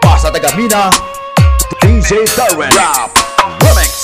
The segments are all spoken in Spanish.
Pásate camina. DJ Torrent. Rap. Remix.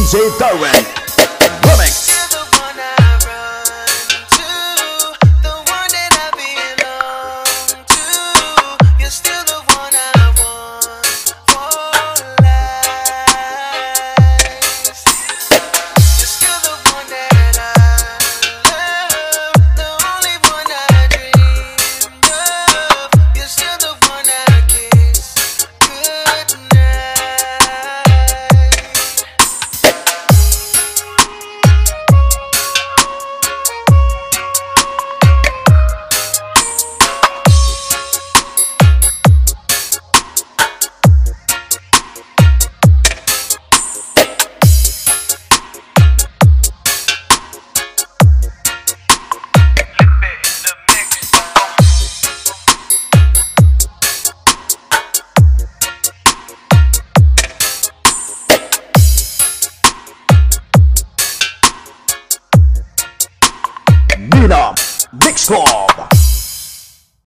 DJ Torrent. Freedom Club